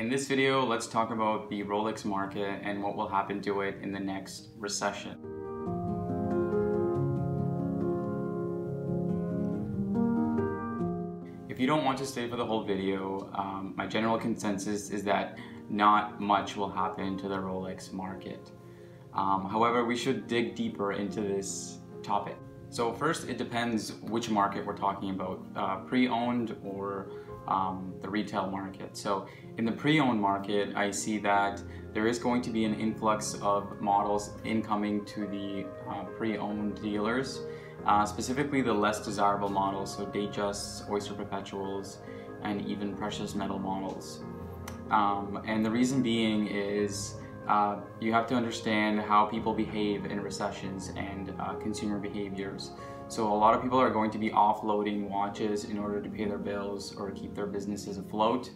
in this video, let's talk about the Rolex market and what will happen to it in the next recession. If you don't want to stay for the whole video, um, my general consensus is that not much will happen to the Rolex market. Um, however, we should dig deeper into this topic. So first, it depends which market we're talking about, uh, pre-owned or um, the retail market. So in the pre-owned market, I see that there is going to be an influx of models incoming to the uh, pre-owned dealers, uh, specifically the less desirable models, so Datejusts, Oyster Perpetuals, and even precious metal models. Um, and the reason being is uh, you have to understand how people behave in recessions and uh, consumer behaviors. So a lot of people are going to be offloading watches in order to pay their bills or keep their businesses afloat.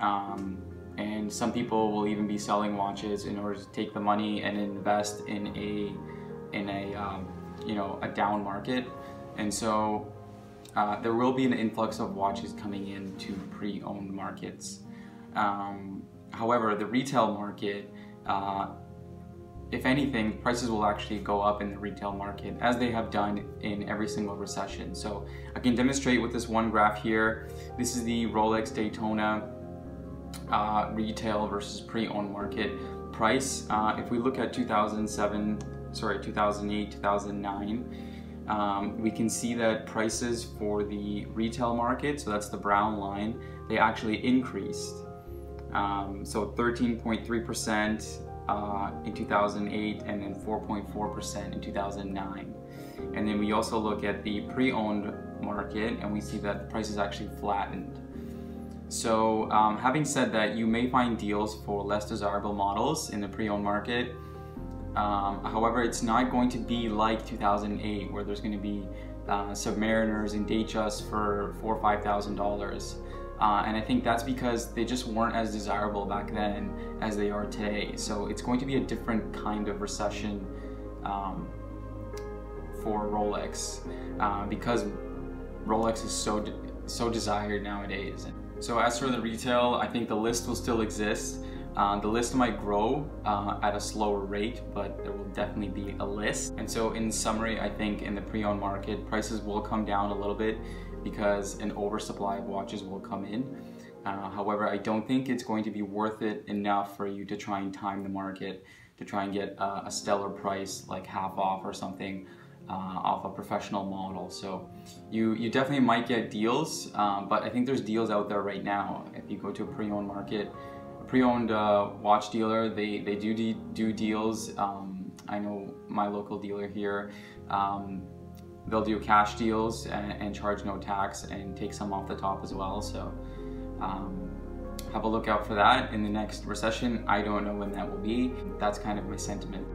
Um, and some people will even be selling watches in order to take the money and invest in a in a um, you know a down market. And so uh, there will be an influx of watches coming into pre-owned markets. Um, however, the retail market uh, if anything, prices will actually go up in the retail market as they have done in every single recession. So I can demonstrate with this one graph here. This is the Rolex Daytona uh, retail versus pre-owned market price. Uh, if we look at 2007, sorry, 2008, 2009, um, we can see that prices for the retail market, so that's the brown line, they actually increased. Um, so 13.3% uh, in 2008 and then 4.4% in 2009. And then we also look at the pre-owned market and we see that the prices actually flattened. So um, having said that, you may find deals for less desirable models in the pre-owned market. Um, however, it's not going to be like 2008 where there's going to be uh, Submariners and Datejust for four or five thousand dollars. Uh, and I think that's because they just weren't as desirable back then as they are today. So it's going to be a different kind of recession um, for Rolex uh, because Rolex is so de so desired nowadays. So as for the retail, I think the list will still exist. Uh, the list might grow uh, at a slower rate, but there will definitely be a list. And so in summary, I think in the pre-owned market, prices will come down a little bit because an oversupply of watches will come in. Uh, however, I don't think it's going to be worth it enough for you to try and time the market to try and get uh, a stellar price like half off or something uh, off a professional model. So you, you definitely might get deals, um, but I think there's deals out there right now. If you go to a pre-owned market, a pre-owned uh, watch dealer, they, they do do deals. Um, I know my local dealer here, um, they'll do cash deals and, and, charge no tax and take some off the top as well. So um, have a look out for that in the next recession. I don't know when that will be. That's kind of my sentiment.